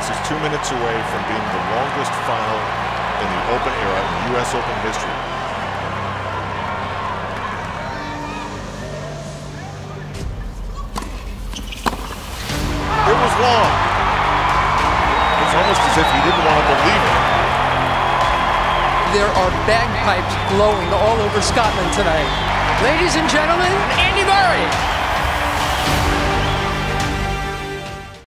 This is two minutes away from being the longest final in the Open era in U.S. Open history. It was long. It's almost as if he didn't want to believe it. There are bagpipes blowing all over Scotland tonight. Ladies and gentlemen,